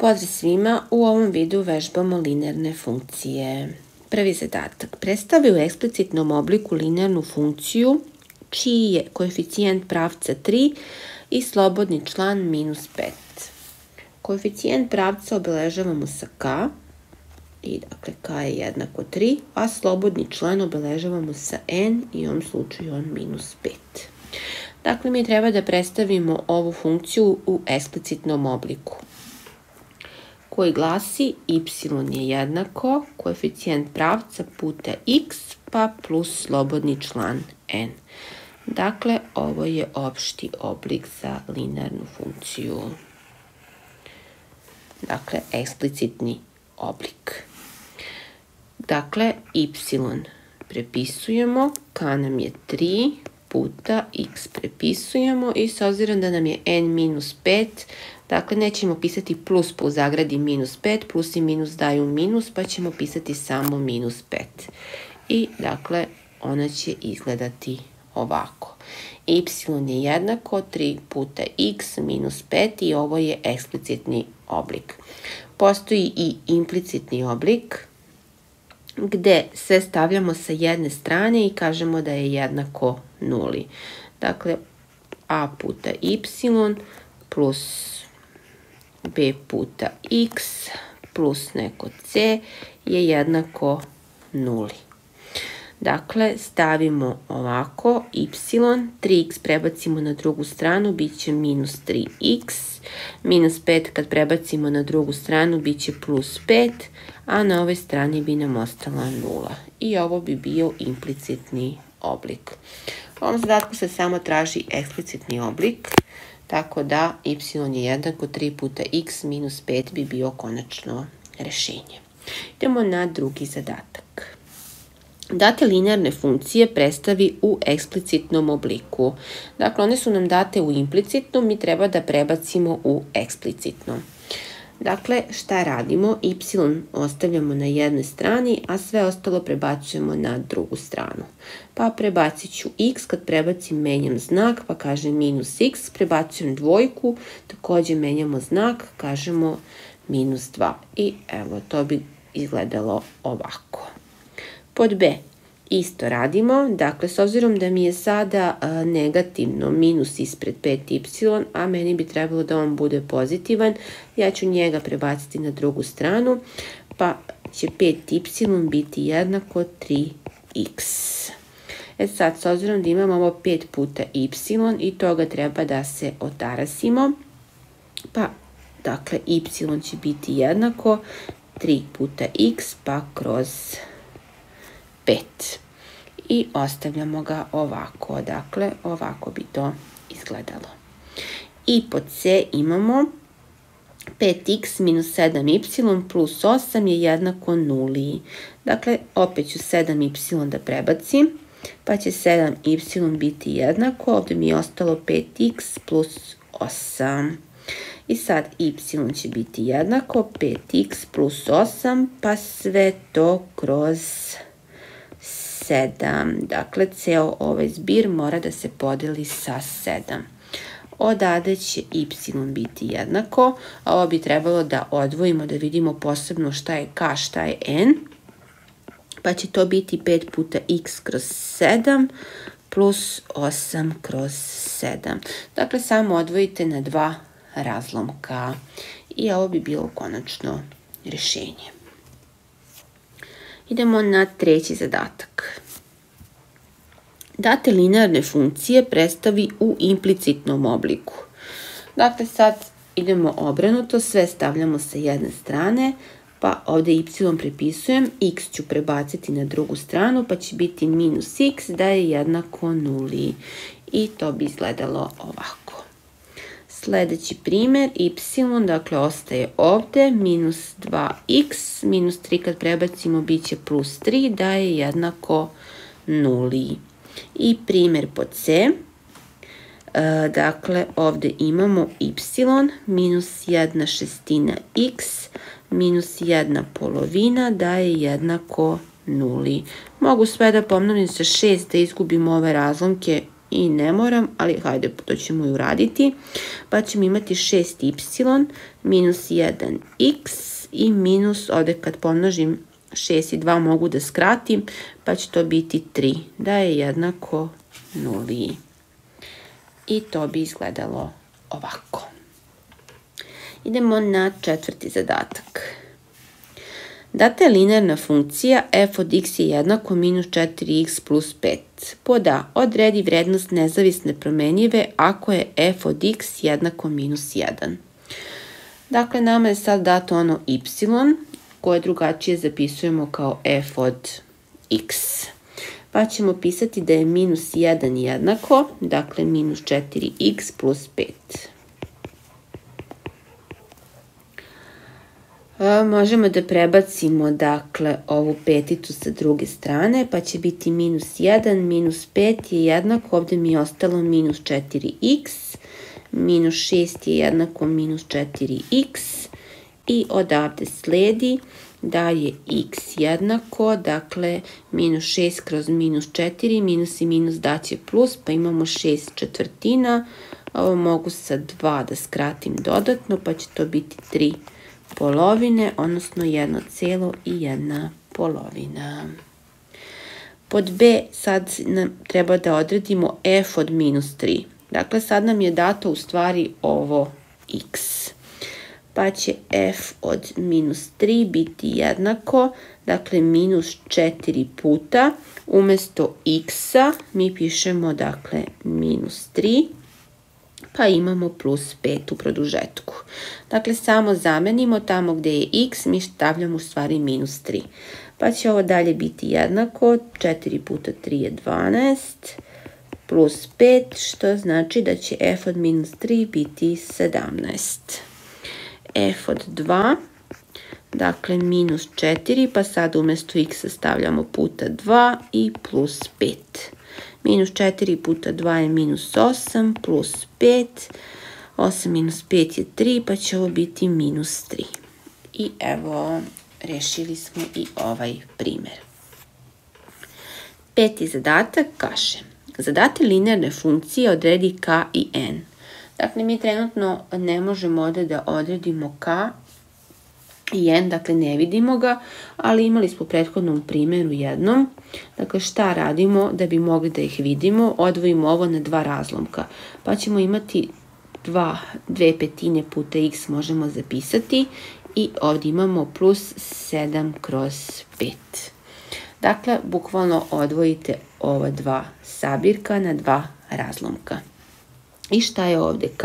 Pozdrav svima, u ovom videu vežbamo linearne funkcije. Prvi zadatak. Predstavi u eksplicitnom obliku linearnu funkciju čiji je koeficijent pravca 3 i slobodni član minus 5. Koeficijent pravca obeležavamo sa k, i dakle k je jednako 3, a slobodni član obeležavamo sa n i u ovom slučaju on minus 5. Dakle, mi treba da predstavimo ovu funkciju u eksplicitnom obliku koji glasi y je jednako koeficijent pravca puta x pa plus slobodni član n. Dakle, ovo je opšti oblik za linearnu funkciju. Dakle, eksplicitni oblik. Dakle, y prepisujemo, k nam je 3 puta x prepisujemo i s obzirom da nam je n minus 5, dakle nećemo pisati plus po zagradi minus 5, plus i minus daju minus, pa ćemo pisati samo minus 5. I dakle, ona će izgledati ovako. y je jednako 3 puta x minus 5 i ovo je eksplicitni oblik. Postoji i implicitni oblik, gde sve stavljamo sa jedne strane i kažemo da je jednako nuli. Dakle, a puta y plus b puta x plus neko c je jednako nuli. Dakle, stavimo ovako, y, 3x prebacimo na drugu stranu, bit će minus 3x, minus 5 kad prebacimo na drugu stranu, bit će plus 5, a na ovoj strani bi nam ostala 0. I ovo bi bio implicitni oblik. U ovom zadatku se samo traži eksplicitni oblik, tako da y je jednako 3 puta x minus 5 bi bio konačno rešenje. Idemo na drugi zadatak. Date linearne funkcije predstavi u eksplicitnom obliku. Dakle, one su nam date u implicitnom, mi treba da prebacimo u eksplicitno. Dakle, šta radimo? Y ostavljamo na jednoj strani, a sve ostalo prebacujemo na drugu stranu. Pa prebacit ću x, kad prebacim menjam znak, pa kažem minus x, prebacujem dvojku, takođe menjamo znak, kažemo minus 2. I evo, to bi izgledalo ovako. Pod B, isto radimo, dakle, s obzirom da mi je sada negativno minus ispred 5y, a meni bi trebalo da on bude pozitivan, ja ću njega prebaciti na drugu stranu, pa će 5y biti jednako 3x. E sad, s obzirom da imamo ovo 5 puta y i toga treba da se otarasimo, pa, dakle, y će biti jednako 3 puta x, pa kroz 5. I ostavljamo ga ovako, dakle, ovako bi to izgledalo. I pod C imamo 5x minus 7y plus 8 je jednako 0. Dakle, opet ću 7y da prebacim, pa će 7y biti jednako, ovde mi je ostalo 5x plus 8. I sad y će biti jednako 5x plus 8, pa sve to kroz 7. Dakle, ceo ovaj zbir mora da se podeli sa 7. Odade će y biti jednako, a ovo bi trebalo da odvojimo, da vidimo posebno šta je k, šta je n. Pa će to biti 5 puta x kroz 7 plus 8 kroz 7. Dakle, samo odvojite na dva razlomka i ovo bi bilo konačno rešenje. Idemo na treći zadatak. Date linearne funkcije predstavi u implicitnom obliku. Dakle, sad idemo obranuto, sve stavljamo sa jedne strane, pa ovde y prepisujem, x ću prebaciti na drugu stranu, pa će biti minus x da je jednako nuli. I to bi izgledalo ovako. Sledeći primer, y, dakle, ostaje ovde, minus 2x, minus 3 kad prebacimo, bit će plus 3, da je jednako nuli. I primer pod C, e, dakle, ovde imamo y minus 1 šestina x minus 1 polovina da je jednako nuli. Mogu sve da pomnorim sa 6 da izgubim ove razlomke i ne moram, ali hajde, to ćemo i uraditi. Pa ćemo imati 6y minus 1x i minus, ovde kad pomnožim 6 i 2 mogu da skratim, pa će to biti 3, da je jednako nuli. I to bi izgledalo ovako. Idemo na četvrti zadatak. Data je linearna funkcija f od x je jednako minus 4x plus 5. Pod a, odredi vrednost nezavisne promenjive ako je f od x jednako minus 1. Dakle, nama je sad dato ono y, koje drugačije zapisujemo kao f od x. Pa ćemo pisati da je minus 1 jednako, dakle minus 4x plus 5. Možemo da prebacimo dakle ovu peticu sa druge strane, pa će biti minus 1, minus 5 je jednako, ovde mi je ostalo minus 4x, minus 6 je jednako minus 4x i odavde sledi da je x jednako, dakle minus 6 kroz minus 4, minus i minus daće plus, pa imamo 6 četvrtina, ovo mogu sa 2 da skratim dodatno, pa će to biti 3 polovine, odnosno jedno celo i jedna polovina. Pod B sad nam treba da odredimo f od minus 3. Dakle, sad nam je dato u stvari ovo x. Pa će f od minus 3 biti jednako, dakle minus 4 puta, umesto x-a mi pišemo dakle minus 3 pa imamo plus 5 u produžetku. Dakle, samo zamenimo tamo gde je x, mi stavljamo u stvari minus 3. Pa će ovo dalje biti jednako, 4 puta 3 je 12, plus 5, što znači da će f od minus 3 biti 17. f od 2, dakle minus 4, pa sad umesto x stavljamo puta 2 i plus 5. Minus 4 puta 2 je minus 8, plus 5. 8 minus 5 je 3, pa će ovo biti minus 3. I evo, rešili smo i ovaj primer. Peti zadatak kaže, zadate linearne funkcije odredi k i n. Dakle, mi trenutno ne možemo ovde da odredimo k i n, dakle ne vidimo ga, ali imali smo u prethodnom primjeru jednom. Dakle, šta radimo da bi mogli da ih vidimo? Odvojimo ovo na dva razlomka. Pa ćemo imati dva, dve petine puta x možemo zapisati i ovdje imamo plus 7 kroz 5. Dakle, bukvalno odvojite ova dva sabirka na dva razlomka. I šta je ovde k?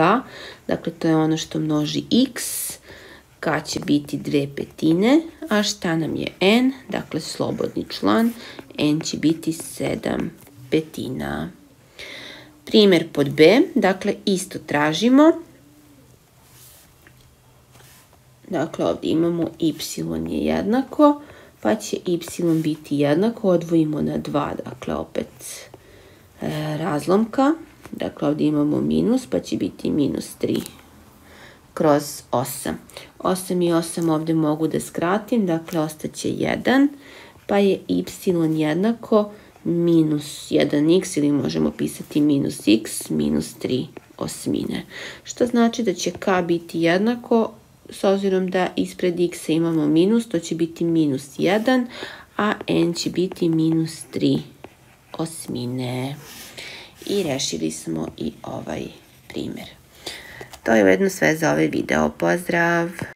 Dakle, to je ono što množi x, k će biti dve petine, a šta nam je n? Dakle, slobodni član, n će biti 7 petina. Primer pod b, dakle, isto tražimo. Dakle, ovdje imamo y je jednako, pa će y biti jednako, odvojimo na 2, dakle, opet e, razlomka. Dakle, ovdje imamo minus, pa će biti minus 3 kroz 8. 8 i 8 ovde mogu da skratim, dakle ostaće 1, pa je y jednako minus 1x ili možemo pisati minus x minus 3 osmine. Što znači da će k biti jednako, s obzirom da ispred x imamo minus, to će biti minus 1, a n će biti minus 3 osmine. I rešili smo i ovaj primer. To je ujedno sve za ovaj video. Pozdrav!